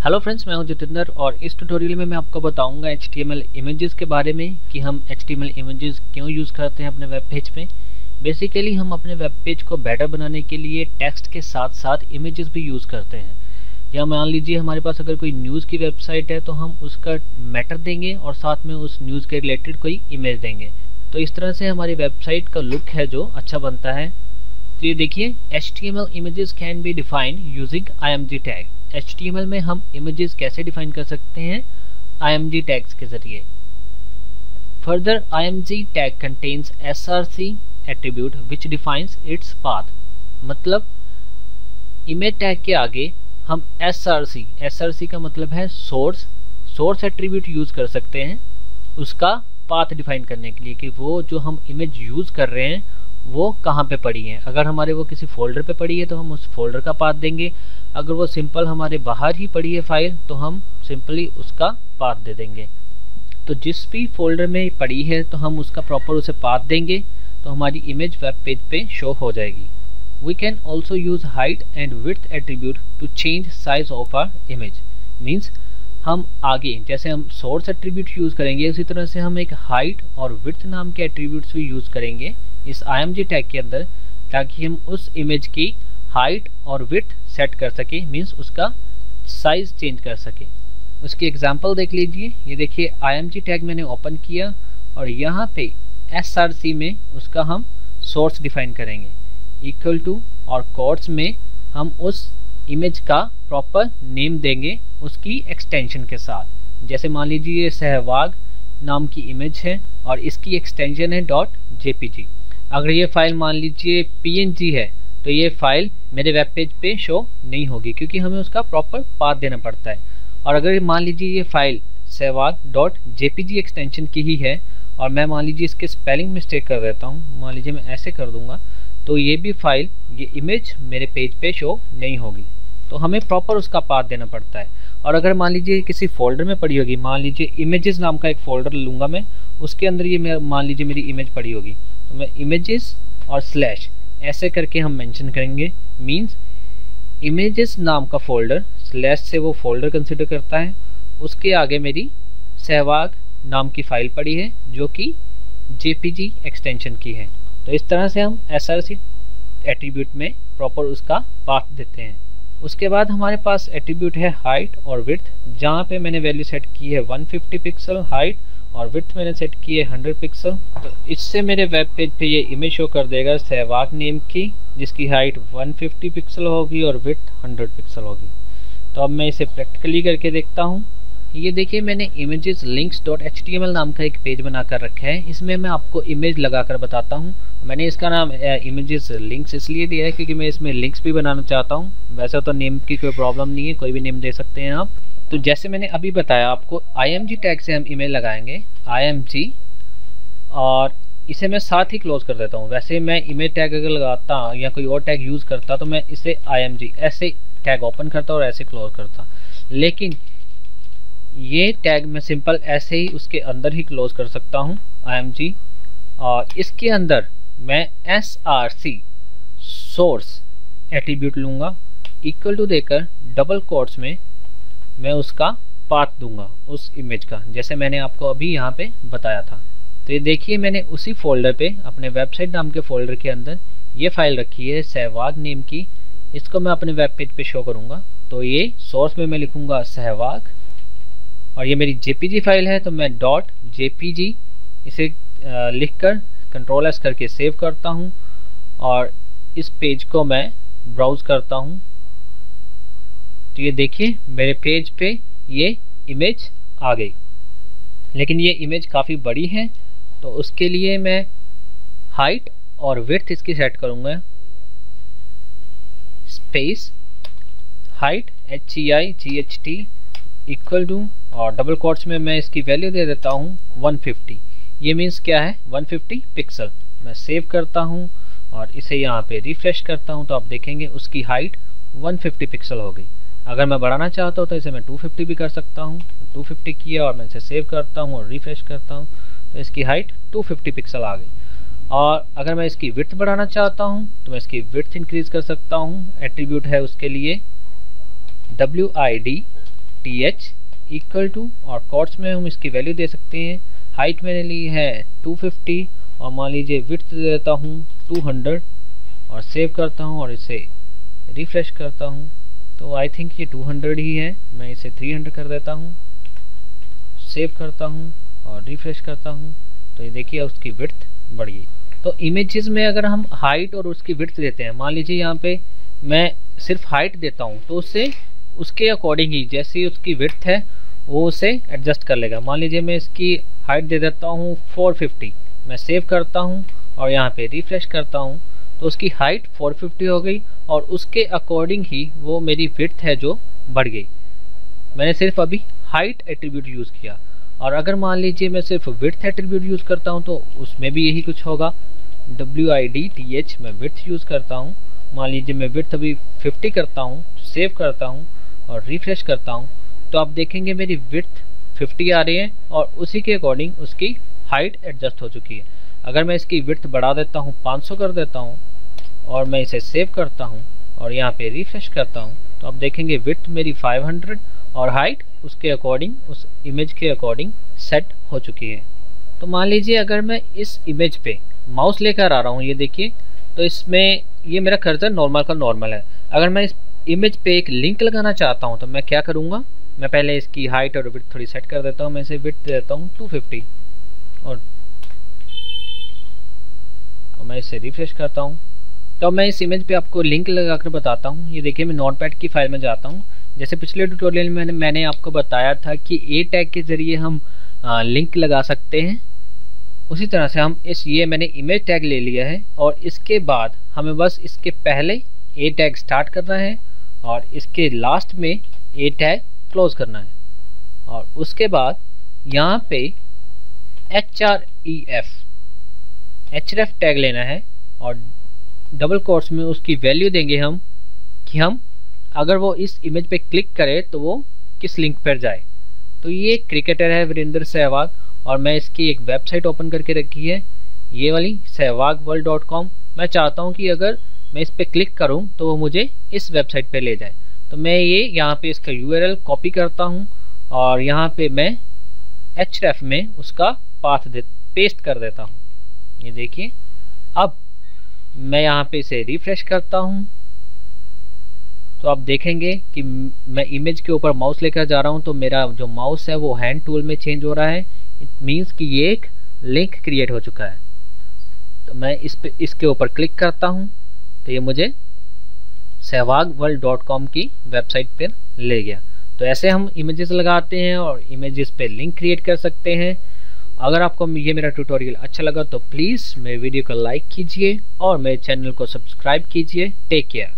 Hello friends मैं हूँ जितेंद्र और इस ट्यूटोरियल में मैं आपको बताऊँगा एचटीएमएल इमेजेस के बारे में कि हम एचटीएमएल इमेजेस क्यों यूज़ करते हैं अपने वेब पेज पे बेसिकली हम अपने वेब पेज को बेटर बनाने के लिए टेक्स्ट के साथ साथ इमेजेस भी यूज़ करते हैं। या मान लीजिए, हमारे पास अगर कोई न्यूज़ की वेबसाइट है तो हम उसका मैटर देंगे और साथ में उस न्यूज़ के रिलेटेड कोई इमेज देंगे। तो इस तरह से हमारी वेबसाइट का लुक है जो अच्छा बनता है। तो ये देखिए H T M L images can be defined using I M G tag HTML में हम इमेजेस कैसे डिफाइन कर सकते हैं? आई टैग्स के ज़रिए। Further I tag contains C attribute which defines its path मतलब इमेज टैग के आगे हम आर सी का मतलब है सोर्स सोर्स एट्रीब्यूट यूज़ कर सकते हैं। उसका पाथ डिफाइन करने के लिए कि वो जो हम इमेज यूज़ कर रहे हैं वो कहाँ पे पड़ी है? अगर हमारे वो किसी फोल्डर पे पड़ी है तो हम उस फोल्डर का पाथ देंगे। अगर वो सिंपल हमारे बाहर ही पड़ी है फ़ाइल तो हम सिंपली उसका पाथ दे देंगे। तो जिस भी फोल्डर में पड़ी है तो हम उसका प्रॉपर उसे पाथ देंगे तो हमारी इमेज वेब पेज पे शो हो जाएगी। We can also use height and width attribute to change size of our image means हम आगे, जैसे हम सोर्स एट्रीब्यूट यूज़ करेंगे, उसी तरह से हम एक हाइट और विथ नाम के एट्रीब्यूट्स भी यूज़ करेंगे। इस आई टैग के अंदर, ताकि हम उस इमेज की हाइट और विथ सेट कर सके मीन्स उसका साइज़ चेंज कर सके। उसकी एग्जांपल देख लीजिए। ये देखिए आई टैग मैंने ओपन किया और यहाँ पे एस में उसका हम सोर्स डिफाइन करेंगे। इक्वल टू और कोर्ट्स में हम उस इमेज का प्रॉपर नेम देंगे उसकी एक्सटेंशन के साथ। जैसे मान लीजिए सहवाग नाम की इमेज है और इसकी एक्सटेंशन है डॉट जेपीजी अगर ये फ़ाइल मान लीजिए पीएनजी है तो ये फ़ाइल मेरे वेब पेज पे शो नहीं होगी, क्योंकि हमें उसका प्रॉपर पाथ देना पड़ता है। और अगर मान लीजिए ये file Sehwag dot JPG extension की ही है, और मैं मान लीजिए इसके स्पेलिंग मिस्टेक कर देता हूँ, मान लीजिए मैं ऐसे कर दूँगा तो ये भी फ़ाइल ये इमेज मेरे पेज पे शो नहीं होगी। तो हमें प्रॉपर उसका पाथ देना पड़ता है। और अगर मान लीजिए किसी फोल्डर में पड़ी होगी, मान लीजिए इमेजेस नाम का एक फोल्डर लूँगा मैं, उसके अंदर ये मान लीजिए मेरी इमेज पड़ी होगी इमेजेस और स्लैश ऐसे करके हम मेंशन करेंगे। मींस इमेजेस नाम का फोल्डर स्लैश से वो फोल्डर कंसिडर करता है। उसके आगे मेरी सहवाग नाम की फ़ाइल पड़ी है, जो कि जेपीजी एक्सटेंशन की है। तो इस तरह से हम एस एट्रीब्यूट में प्रॉपर उसका पाथ देते हैं। उसके बाद हमारे पास एट्रीब्यूट है हाइट और विथ जहाँ पे मैंने वैल्यू सेट की है 150 पिक्सल हाइट और विथ मैंने सेट की है 100 पिक्सल तो इससे मेरे वेब पेज पे ये इमेज शो कर देगा सहवाग नेम की, जिसकी हाइट 150 पिक्सल होगी और विथ 100 पिक्सल होगी। तो अब मैं इसे प्रैक्टिकली करके देखता हूँ। ये देखिए, मैंने images links dot H T M L नाम का एक पेज बना कर रखा है। इसमें मैं आपको इमेज लगाकर बताता हूँ। मैंने इसका नाम इमेजेस लिंक्स इसलिए दिया है क्योंकि मैं इसमें लिंक्स भी बनाना चाहता हूँ। वैसे तो नेम की कोई प्रॉब्लम नहीं है, कोई भी नेम दे सकते हैं आप। तो जैसे मैंने अभी बताया आपको आई टैग से हम इमेज लगाएँगे आई और इसे मैं साथ ही क्लोज कर देता हूँ। वैसे मैं इमेज टैग अगर लगाता या कोई और टैग यूज़ करता तो मैं इसे IMG ऐसे टैग ओपन करता और ऐसे क्लोज करता। लेकिन ये टैग मैं सिंपल ऐसे ही उसके अंदर ही क्लोज कर सकता हूँ IMG और इसके अंदर मैं S R C source attribute लूँगा। इक्वल टू देकर डबल कोट्स में मैं उसका पाथ दूँगा, उस इमेज का। जैसे मैंने आपको अभी यहाँ पे बताया था। तो ये देखिए, मैंने उसी फोल्डर पे, अपने वेबसाइट नाम के फोल्डर के अंदर ये फ़ाइल रखी है, सहवाग नेम की। इसको मैं अपने वेब पेज पे शो करूँगा। तो ये सोर्स में मैं लिखूँगा सहवाग। और ये मेरी जेपीजी फ़ाइल है तो मैं डॉट जेपीजी इसे लिख कर कंट्रोल एस करके सेव करता हूँ। और इस पेज को मैं ब्राउज करता हूँ। तो ये देखिए, मेरे पेज पे ये इमेज आ गई। लेकिन ये इमेज काफ़ी बड़ी है तो उसके लिए मैं हाइट और विथ इसकी सेट करूँगा। Space height H E I G H T equal to और डबल कोट्स में मैं इसकी वैल्यू दे देता हूँ 150 ये मीन्स क्या है? 150 पिक्सल मैं सेव करता हूँ और इसे यहाँ पे रिफ्रेश करता हूँ तो आप देखेंगे उसकी हाइट 150 पिक्सल हो गई। अगर मैं बढ़ाना चाहता हूँ तो इसे मैं 250 भी कर सकता हूँ। 250 किया और मैं इसे सेव करता हूँ और रिफ्रेश करता हूँ। तो इसकी हाइट 250 पिक्सल आ गई। और अगर मैं इसकी विथ बढ़ाना चाहता हूँ तो मैं इसकी विथ इंक्रीज कर सकता हूँ। एट्रीब्यूट है उसके लिए W I D T H equal to और कॉर्ड्स में हम इसकी वैल्यू दे सकते हैं। हाइट मैंने ली है 250 और मान लीजिए विथ देता हूँ 200 और सेव करता हूँ और इसे रिफ्रेश करता हूँ। तो आई थिंक ये 200 ही है। मैं इसे 300 कर देता हूँ। सेव करता हूँ और रिफ्रेश करता हूँ। तो ये देखिए उसकी विर्थ बढ़ गई। तो इमेजेस में अगर हम हाइट और उसकी विर्थ देते हैं, मान लीजिए यहाँ पे मैं सिर्फ़ हाइट देता हूँ तो उससे उसके अकॉर्डिंग ही, जैसी उसकी विर्थ है, वो उसे एडजस्ट कर लेगा। मान लीजिए मैं इसकी हाइट दे देता हूँ 450 मैं सेव करता हूँ और यहाँ पे रिफ्रेश करता हूँ। तो उसकी हाइट 450 हो गई और उसके अकॉर्डिंग ही वो मेरी विथ है जो बढ़ गई। मैंने सिर्फ़ अभी हाइट एट्रीब्यूट यूज़ किया। और अगर मान लीजिए मैं सिर्फ़ विथ एट्रीब्यूट यूज़ करता हूँ तो उसमें भी यही कुछ होगा। W I D T H मैं विथ यूज़ करता हूँ। मान लीजिए मैं विथ अभी 50 करता हूँ सेव करता हूँ और रिफ्रेश करता हूँ तो आप देखेंगे मेरी विथ 50 आ रही है और उसी के अकॉर्डिंग उसकी हाइट एडजस्ट हो चुकी है। अगर मैं इसकी विथ बढ़ा देता हूँ 500 कर देता हूँ और मैं इसे सेव करता हूँ और यहाँ पे रिफ्रेश करता हूँ। तो आप देखेंगे विथ मेरी 500 और हाइट उसके अकॉर्डिंग उस इमेज के अकॉर्डिंग सेट हो चुकी है। तो मान लीजिए अगर मैं इस इमेज पे माउस लेकर आ रहा हूँ, ये देखिए तो इसमें ये मेरा कर्जर नॉर्मल का नॉर्मल है। अगर मैं इस इमेज पे एक लिंक लगाना चाहता हूँ तो मैं क्या करूँगा? मैं पहले इसकी हाइट और विथ थोड़ी सेट कर देता हूँ। मैं इसे विथ दे देता हूँ 250 और और मैं इसे रिफ्रेश करता हूँ। तो मैं इस इमेज पे आपको लिंक लगा कर बताता हूँ। ये देखिए मैं नोट की फ़ाइल में जाता हूँ। जैसे पिछले ट्यूटोरियल में मैंने मैंने आपको बताया था कि ए टैग के ज़रिए हम आ, लिंक लगा सकते हैं। उसी तरह से हम इस ये मैंने इमेज टैग ले लिया है और इसके बाद हमें बस इसके पहले ए टैग स्टार्ट करना है और इसके लास्ट में ए टैग क्लोज करना है। और उसके बाद यहाँ पे H R E F H F tag लेना है और डबल कोर्स में उसकी वैल्यू देंगे हम कि हम अगर वो इस इमेज पे क्लिक करे तो वो किस लिंक पर जाए। तो ये क्रिकेटर है वीरेंद्र सहवाग और मैं इसकी एक वेबसाइट ओपन करके रखी है। ये वाली सहवाग वर्ल्ड डॉट कॉम मैं चाहता हूँ कि अगर मैं इस पर क्लिक करूँ तो वो मुझे इस वेबसाइट पर ले जाए। तो मैं ये यहाँ पे इसका यू कॉपी करता हूँ और यहाँ पे मैं एच में उसका पाथ दे पेस्ट कर देता हूँ। ये देखिए, अब मैं यहाँ पे इसे रिफ्रेश करता हूँ। तो आप देखेंगे कि मैं इमेज के ऊपर माउस लेकर जा रहा हूँ तो मेरा जो माउस है वो हैंड टूल में चेंज हो रहा है। इट मीन्स कि ये एक लिंक क्रिएट हो चुका है। तो मैं इस पे, इसके ऊपर क्लिक करता हूँ तो ये मुझे सहवाग वर्ल्ड डॉट कॉम की वेबसाइट पर ले गया। तो ऐसे हम इमेजेस लगाते हैं और इमेजेस पे लिंक क्रिएट कर सकते हैं। अगर आपको ये मेरा ट्यूटोरियल अच्छा लगा तो प्लीज़ मेरे वीडियो को लाइक कीजिए और मेरे चैनल को सब्सक्राइब कीजिए। Take care